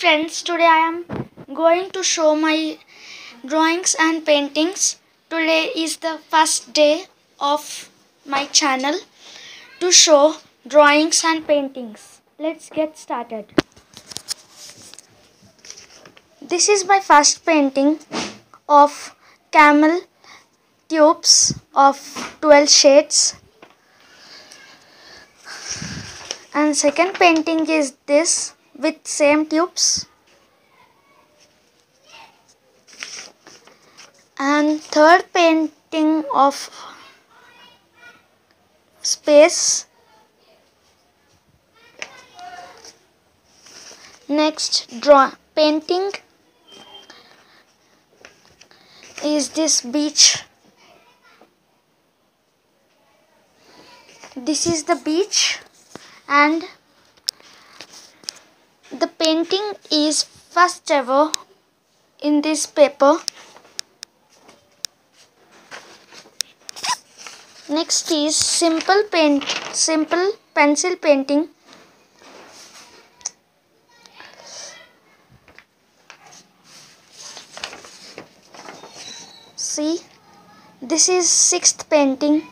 friends today i am going to show my drawings and paintings. Today is the first day of my channel to show drawings and paintings. Let's get started. This is my first painting of camel tubes of 12 shades. And second painting is this with same tubes. And third painting of space. Next draw painting is this beach. This is the beach and painting is first ever in this paper. Next is simple paint simple pencil painting. See this is sixth painting